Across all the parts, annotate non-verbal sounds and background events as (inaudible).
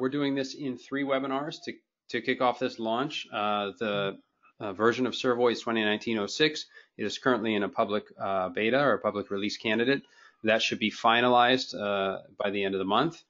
We're doing this in three webinars to, to kick off this launch. Uh, the uh, version of Servoy is 2019-06. It is currently in a public uh, beta or public release candidate. That should be finalized uh, by the end of the month,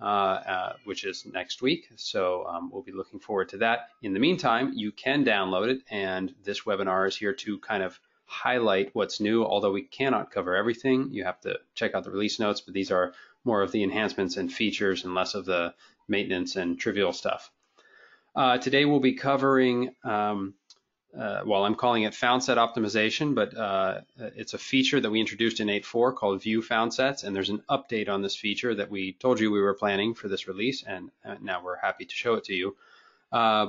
uh, uh, which is next week. So um, we'll be looking forward to that. In the meantime, you can download it, and this webinar is here to kind of highlight what's new, although we cannot cover everything. You have to check out the release notes, but these are more of the enhancements and features and less of the maintenance and trivial stuff. Uh, today we'll be covering, um, uh, well, I'm calling it found set optimization, but uh, it's a feature that we introduced in 8.4 called view found sets, and there's an update on this feature that we told you we were planning for this release, and now we're happy to show it to you. Uh,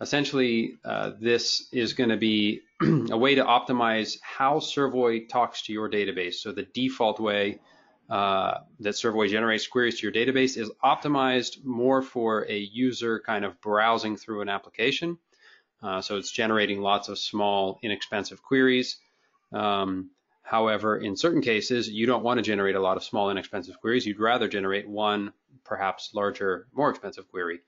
essentially, uh, this is going to be (clears throat) a way to optimize how Servoy talks to your database. So the default way uh, that Servoy generates queries to your database is optimized more for a user kind of browsing through an application. Uh, so it's generating lots of small, inexpensive queries. Um, however, in certain cases, you don't want to generate a lot of small, inexpensive queries. You'd rather generate one, perhaps larger, more expensive query.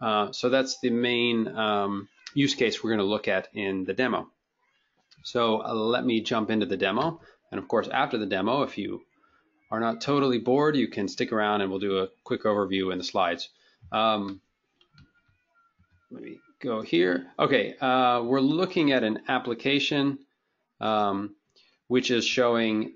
Uh, so that's the main um, use case we're going to look at in the demo. So uh, let me jump into the demo. And of course, after the demo, if you are not totally bored, you can stick around and we'll do a quick overview in the slides. Um, let me go here. Okay, uh, we're looking at an application um, which is showing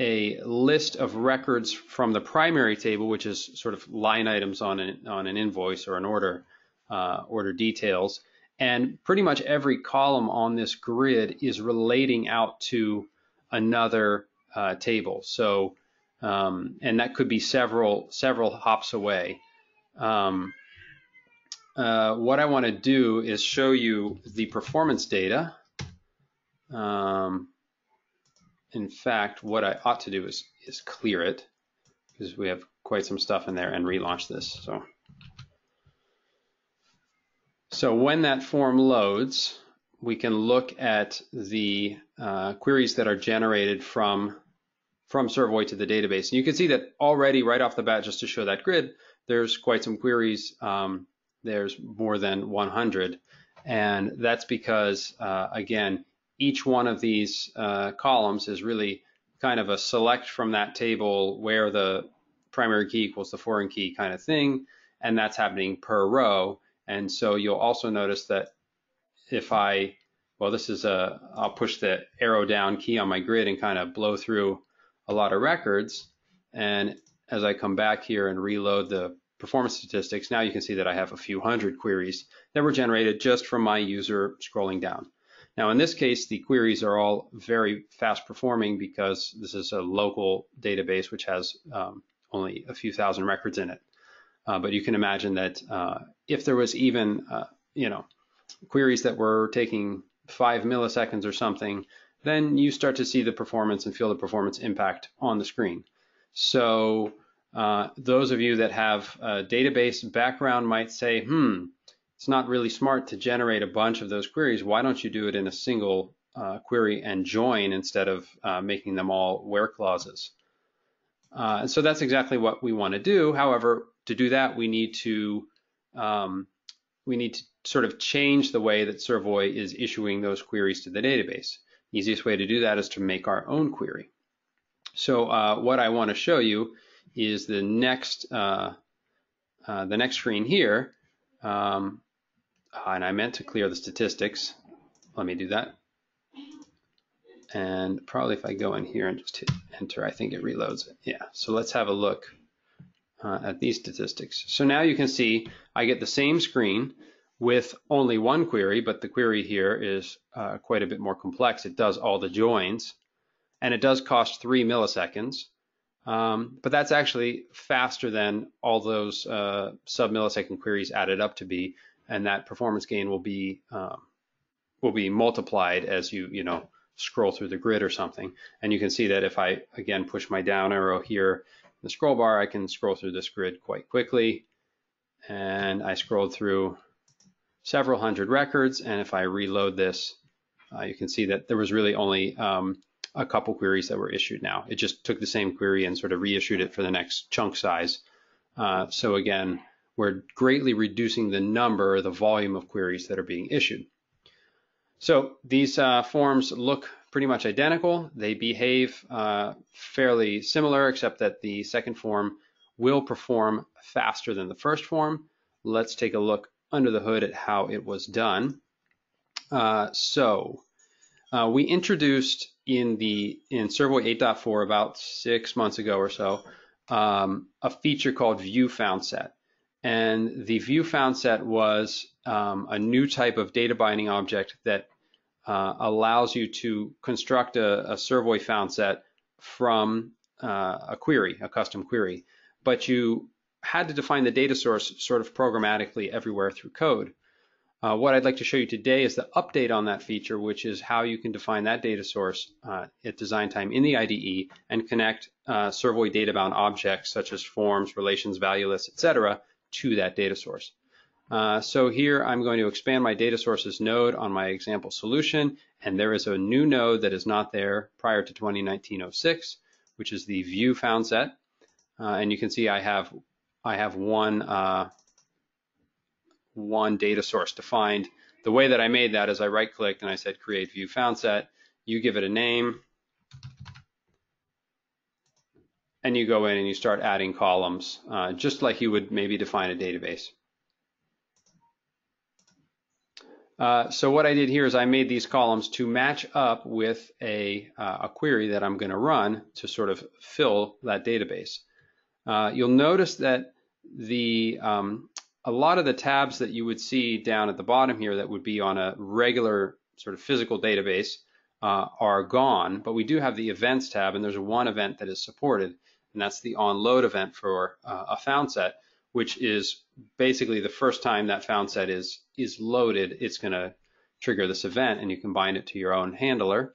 a list of records from the primary table, which is sort of line items on an, on an invoice or an order, uh, order details. And pretty much every column on this grid is relating out to another uh, table. So um, and that could be several several hops away. Um, uh, what I want to do is show you the performance data. Um, in fact, what I ought to do is is clear it because we have quite some stuff in there and relaunch this. So, so when that form loads, we can look at the uh, queries that are generated from from Servoy to the database. And you can see that already right off the bat, just to show that grid, there's quite some queries. Um, there's more than 100. And that's because, uh, again, each one of these uh, columns is really kind of a select from that table where the primary key equals the foreign key kind of thing. And that's happening per row. And so you'll also notice that if I, well, this is a, I'll push the arrow down key on my grid and kind of blow through a lot of records. And as I come back here and reload the performance statistics, now you can see that I have a few hundred queries that were generated just from my user scrolling down. Now in this case, the queries are all very fast performing because this is a local database which has um, only a few thousand records in it. Uh, but you can imagine that uh, if there was even, uh, you know, queries that were taking five milliseconds or something, then you start to see the performance and feel the performance impact on the screen. So uh, those of you that have a database background might say, hmm, it's not really smart to generate a bunch of those queries. Why don't you do it in a single uh, query and join instead of uh, making them all where clauses? Uh, and so that's exactly what we want to do. However, to do that, we need to um, we need to sort of change the way that Servoy is issuing those queries to the database. Easiest way to do that is to make our own query. So uh, what I want to show you is the next uh, uh, the next screen here. Um, and I meant to clear the statistics. Let me do that. And probably if I go in here and just hit enter, I think it reloads it. Yeah, so let's have a look uh, at these statistics. So now you can see I get the same screen with only one query, but the query here is uh, quite a bit more complex. It does all the joins, and it does cost three milliseconds. Um, but that's actually faster than all those uh, sub-millisecond queries added up to be, and that performance gain will be um, will be multiplied as you you know scroll through the grid or something. And you can see that if I again push my down arrow here in the scroll bar, I can scroll through this grid quite quickly. And I scrolled through several hundred records. And if I reload this, uh, you can see that there was really only um, a couple queries that were issued now. It just took the same query and sort of reissued it for the next chunk size. Uh, so again, we're greatly reducing the number the volume of queries that are being issued. So these uh, forms look pretty much identical. They behave uh, fairly similar, except that the second form will perform faster than the first form. Let's take a look under the hood at how it was done. Uh, so uh, we introduced in the in Servoy 8.4 about six months ago or so um, a feature called View Found Set, and the View Found Set was um, a new type of data binding object that uh, allows you to construct a, a Servoy found set from uh, a query, a custom query, but you had to define the data source sort of programmatically everywhere through code. Uh, what I'd like to show you today is the update on that feature, which is how you can define that data source uh, at design time in the IDE and connect uh, Servoy data-bound objects such as forms, relations, value lists, etc., to that data source. Uh, so here I'm going to expand my data sources node on my example solution, and there is a new node that is not there prior to 2019-06, which is the view found set. Uh, and you can see I have I have one uh, one data source defined. The way that I made that is I right clicked and I said create view found set. You give it a name and you go in and you start adding columns uh, just like you would maybe define a database. Uh, so what I did here is I made these columns to match up with a, uh, a query that I'm going to run to sort of fill that database. Uh, you'll notice that the um, a lot of the tabs that you would see down at the bottom here that would be on a regular sort of physical database uh, are gone, but we do have the events tab and there's one event that is supported and that's the onload event for uh, a found set, which is basically the first time that found set is, is loaded, it's gonna trigger this event and you can bind it to your own handler.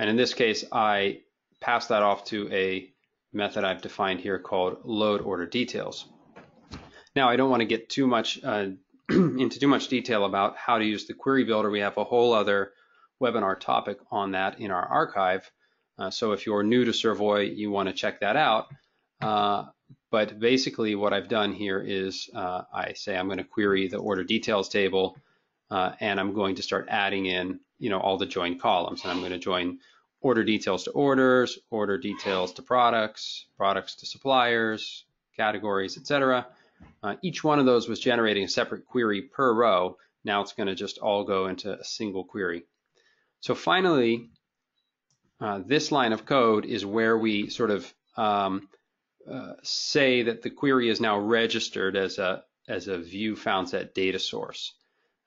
And in this case, I pass that off to a method I've defined here called load order details. Now, I don't want to get too much uh, (clears throat) into too much detail about how to use the query builder. We have a whole other webinar topic on that in our archive. Uh, so if you're new to Servoy, you want to check that out. Uh, but basically what I've done here is uh, I say I'm going to query the order details table uh, and I'm going to start adding in you know all the joined columns and I'm going to join order details to orders, order details to products, products to suppliers, categories, etc. Uh, each one of those was generating a separate query per row. Now it's going to just all go into a single query. So finally, uh, this line of code is where we sort of um, uh, say that the query is now registered as a as a view found set data source.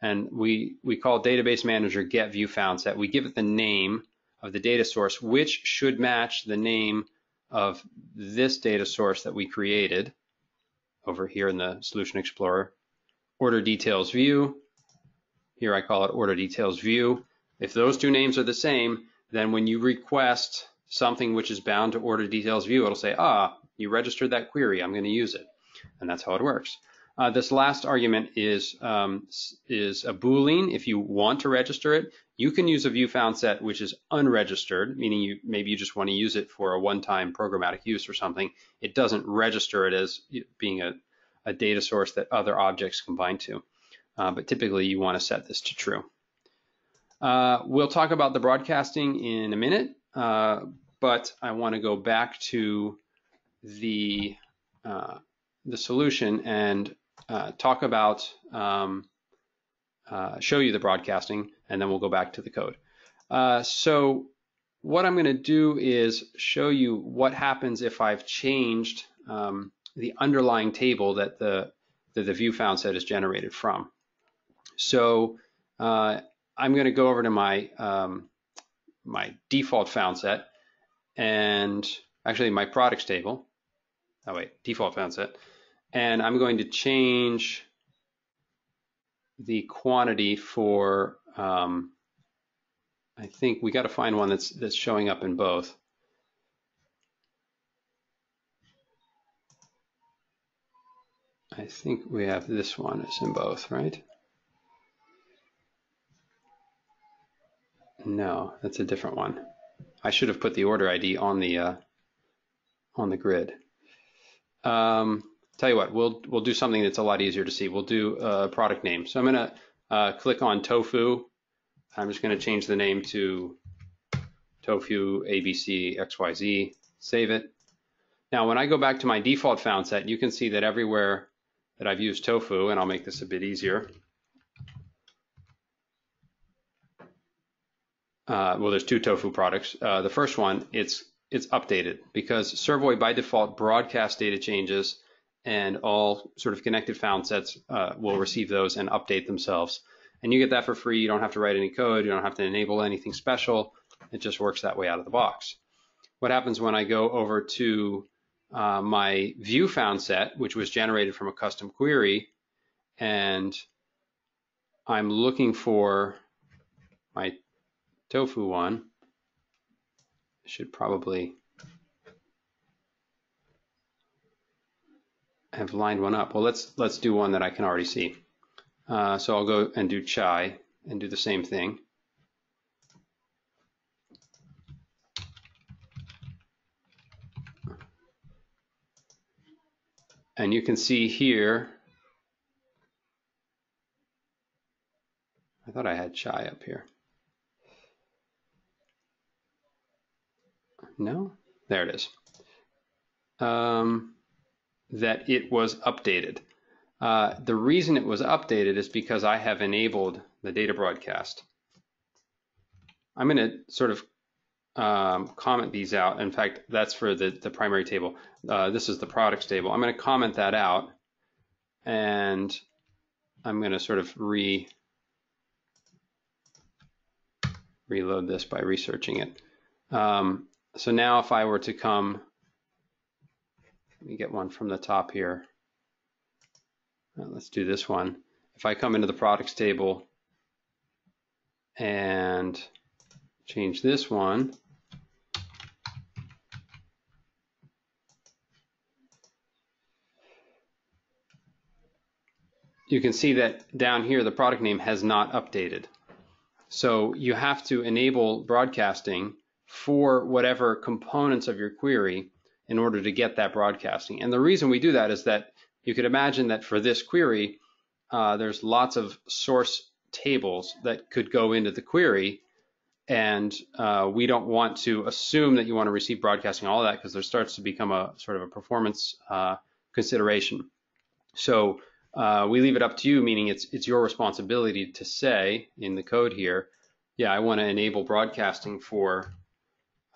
And we, we call database manager get view found set. We give it the name of the data source, which should match the name of this data source that we created over here in the Solution Explorer. Order details view. Here I call it order details view. If those two names are the same, then when you request something which is bound to order details view, it'll say, ah, you registered that query, I'm going to use it. And that's how it works. Uh, this last argument is um, is a boolean. If you want to register it, you can use a view found set which is unregistered, meaning you maybe you just want to use it for a one-time programmatic use or something. It doesn't register it as being a, a data source that other objects can bind to. Uh, but typically you want to set this to true. Uh, we'll talk about the broadcasting in a minute, uh, but I want to go back to the uh, the solution and uh, talk about um, uh, show you the broadcasting, and then we'll go back to the code. Uh, so what I'm going to do is show you what happens if I've changed um, the underlying table that the, that the view found set is generated from. So uh, I'm going to go over to my um, my default found set and actually my products table. Oh wait, default found set. And I'm going to change the quantity for, um, I think we got to find one that's, that's showing up in both. I think we have this one is in both, right? No, that's a different one. I should have put the order ID on the uh, on the grid. Um, tell you what, we'll we'll do something that's a lot easier to see. We'll do a product name. So I'm going to uh, click on tofu. I'm just going to change the name to tofu ABC XYZ. Save it. Now, when I go back to my default found set, you can see that everywhere that I've used tofu, and I'll make this a bit easier. Uh, well, there's two tofu products. Uh, the first one, it's it's updated because Servoy by default broadcasts data changes and all sort of connected found sets uh, will receive those and update themselves. And you get that for free. You don't have to write any code. You don't have to enable anything special. It just works that way out of the box. What happens when I go over to uh, my view found set, which was generated from a custom query, and I'm looking for my tofu one. Should probably have lined one up. Well, let's let's do one that I can already see. Uh, so I'll go and do chai and do the same thing. And you can see here, I thought I had chai up here. No, there it is. Um, that it was updated. Uh, the reason it was updated is because I have enabled the data broadcast. I'm going to sort of um, comment these out. In fact, that's for the, the primary table. Uh, this is the products table. I'm going to comment that out and I'm going to sort of re reload this by researching it. Um, so now if I were to come, let me get one from the top here. Uh, let's do this one. If I come into the products table and change this one, you can see that down here the product name has not updated. So you have to enable broadcasting for whatever components of your query in order to get that broadcasting. And the reason we do that is that you could imagine that for this query, uh, there's lots of source tables that could go into the query. And uh, we don't want to assume that you want to receive broadcasting all of that because there starts to become a sort of a performance uh, consideration. So uh, we leave it up to you, meaning it's it's your responsibility to say in the code here, yeah, I want to enable broadcasting for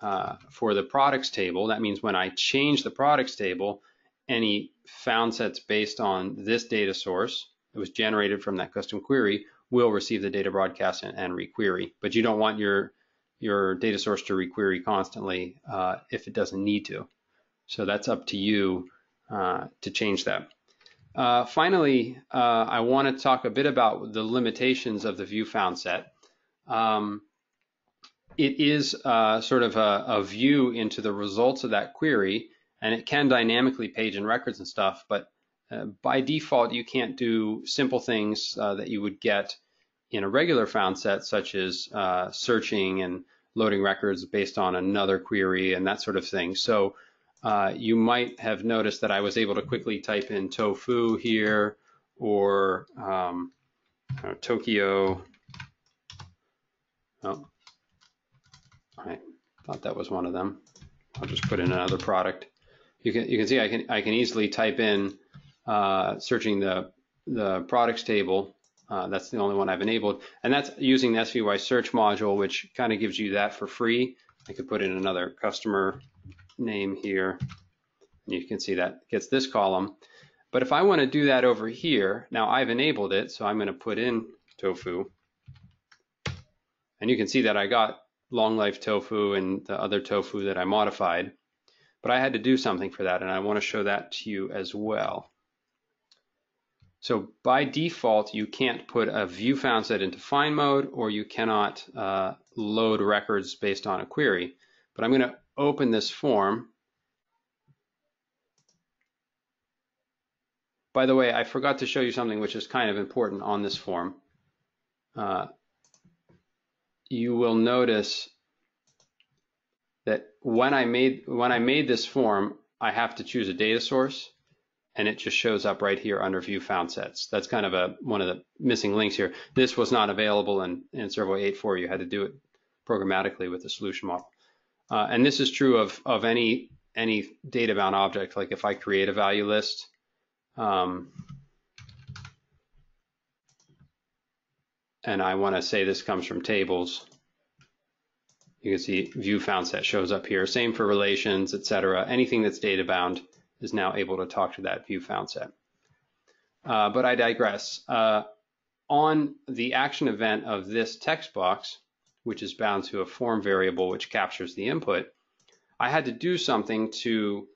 uh, for the products table. That means when I change the products table, any found sets based on this data source that was generated from that custom query will receive the data broadcast and, and requery. But you don't want your your data source to requery constantly uh, if it doesn't need to. So that's up to you uh, to change that. Uh, finally, uh, I want to talk a bit about the limitations of the view found set. Um, it is uh, sort of a, a, view into the results of that query, and it can dynamically page in records and stuff, but uh, by default, you can't do simple things uh, that you would get in a regular found set, such as uh, searching and loading records based on another query and that sort of thing. So uh, you might have noticed that I was able to quickly type in tofu here or um, uh, Tokyo. Oh, I thought that was one of them. I'll just put in another product. You can you can see I can I can easily type in uh, searching the the products table. Uh, that's the only one I've enabled, and that's using the SVY search module, which kind of gives you that for free. I could put in another customer name here. And you can see that gets this column. But if I want to do that over here, now I've enabled it, so I'm going to put in tofu. And you can see that I got long life tofu and the other tofu that I modified. But I had to do something for that, and I want to show that to you as well. So by default, you can't put a view found set into find mode, or you cannot uh, load records based on a query. But I'm going to open this form. By the way, I forgot to show you something which is kind of important on this form. Uh, you will notice that when I made when I made this form, I have to choose a data source, and it just shows up right here under view found sets. That's kind of a one of the missing links here. This was not available in, in Servoy 8.4. You had to do it programmatically with the solution model. Uh, and this is true of, of any any data bound object. Like if I create a value list, um, and I want to say this comes from tables, you can see view found set shows up here. Same for relations, etc. Anything that's data bound is now able to talk to that view found set. Uh, but I digress. Uh, on the action event of this text box, which is bound to a form variable which captures the input, I had to do something to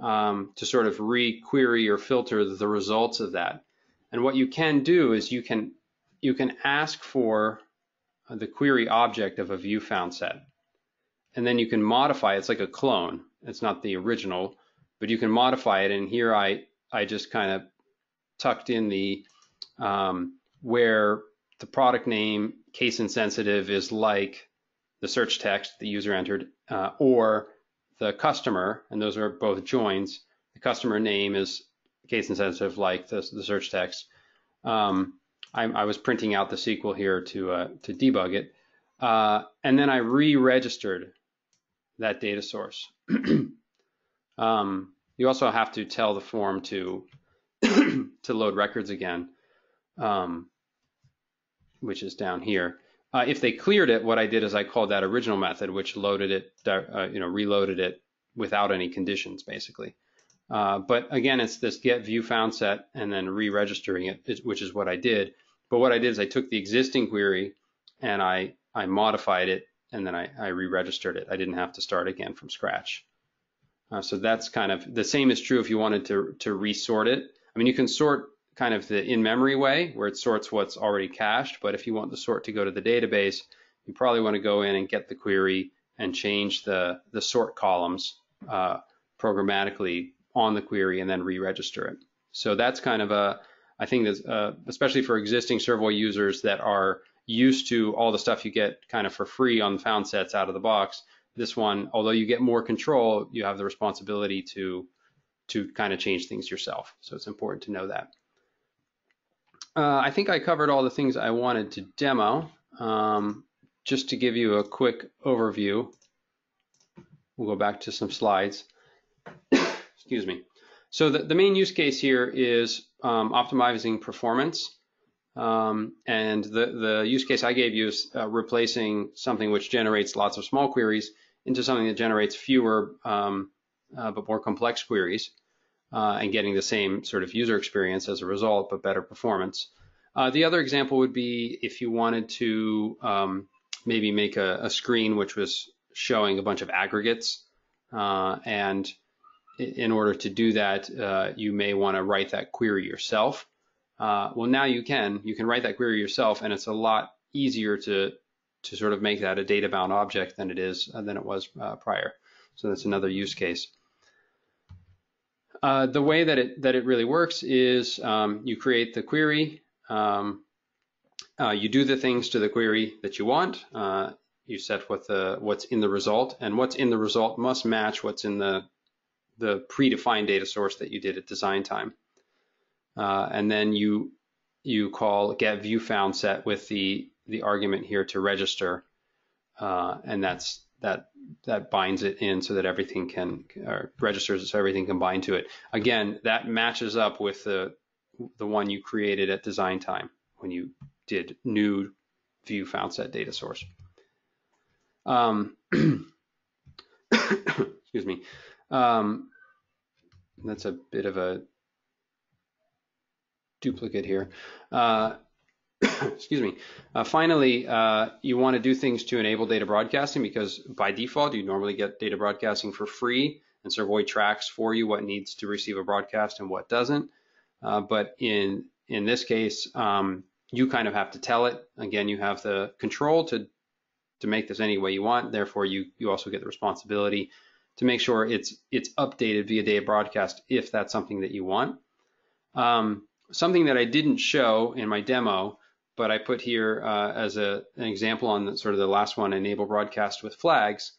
um, to sort of re-query or filter the results of that. And what you can do is you can you can ask for the query object of a view found set, and then you can modify. It's like a clone. It's not the original, but you can modify it. And here I I just kind of tucked in the um, where the product name case insensitive is like the search text the user entered, uh, or the customer, and those are both joins. The customer name is case insensitive like the, the search text. Um, I, I, was printing out the SQL here to uh, to debug it, uh, and then I re-registered that data source. (clears throat) um, you also have to tell the form to (clears throat) to load records again, um, which is down here. Uh, if they cleared it, what I did is I called that original method, which loaded it, uh, you know, reloaded it without any conditions, basically. Uh, but again, it's this get view found set and then re-registering it, which is what I did. But what I did is I took the existing query and I, I modified it and then I, I re-registered it. I didn't have to start again from scratch. Uh, so that's kind of the same is true if you wanted to, to resort it. I mean, you can sort kind of the in-memory way where it sorts what's already cached, but if you want the sort to go to the database, you probably want to go in and get the query and change the, the sort columns uh, programmatically on the query and then re-register it. So that's kind of a, I think that's, uh, especially for existing Servoy users that are used to all the stuff you get kind of for free on found sets out of the box, this one, although you get more control, you have the responsibility to to kind of change things yourself. So it's important to know that. Uh, I think I covered all the things I wanted to demo. Um, just to give you a quick overview, we'll go back to some slides. (coughs) Excuse me. So the, the main use case here is um, optimizing performance. Um, and the, the use case I gave you is uh, replacing something which generates lots of small queries into something that generates fewer um, uh, but more complex queries uh, and getting the same sort of user experience as a result, but better performance. Uh, the other example would be if you wanted to um, maybe make a, a, screen which was showing a bunch of aggregates, uh, and in order to do that, uh, you may want to write that query yourself. Uh, well, now you can. You can write that query yourself, and it's a lot easier to to sort of make that a data bound object than it is uh, than it was prior. So that's another use case. Uh, the way that it that it really works is um, you create the query, um, uh, you do the things to the query that you want. Uh, you set what the what's in the result, and what's in the result must match what's in the the predefined data source that you did at design time. Uh, and then you you call get view found set with the the argument here to register, uh, and that's that that binds it in so that everything can or registers so everything can bind to it. Again, that matches up with the the one you created at design time when you did new view found set data source. Um, (coughs) excuse me. Um, that's a bit of a duplicate here. Uh, (coughs) excuse me. Uh, finally, uh, you want to do things to enable data broadcasting because by default, you normally get data broadcasting for free and Servoy tracks for you what needs to receive a broadcast and what doesn't. Uh, but in in this case, um, you kind of have to tell it. Again, you have the control to to make this any way you want. Therefore, you you also get the responsibility to make sure it's it's updated via data broadcast if that's something that you want. Um, something that I didn't show in my demo but I put here uh, as a, an example on the, sort of the last one, enable broadcast with flags,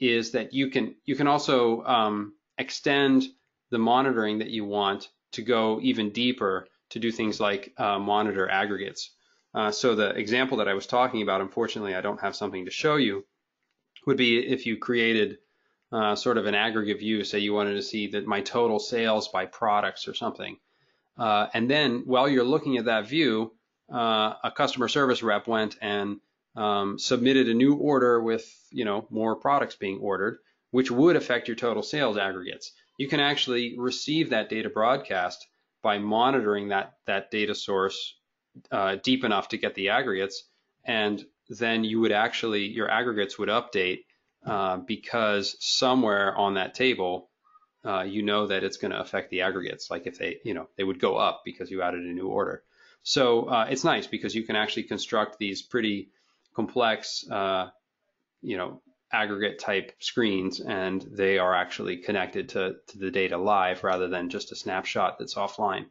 is that you can you can also um, extend the monitoring that you want to go even deeper to do things like uh, monitor aggregates. Uh, so the example that I was talking about, unfortunately, I don't have something to show you, would be if you created uh, sort of an aggregate view, say you wanted to see that my total sales by products or something. Uh, and then while you're looking at that view, uh, a customer service rep went and um, submitted a new order with you know more products being ordered, which would affect your total sales aggregates. You can actually receive that data broadcast by monitoring that that data source uh, deep enough to get the aggregates, and then you would actually your aggregates would update uh, because somewhere on that table uh, you know that it's going to affect the aggregates. Like if they you know they would go up because you added a new order. So uh, it's nice because you can actually construct these pretty complex uh, you know aggregate type screens and they are actually connected to, to the data live rather than just a snapshot that's offline.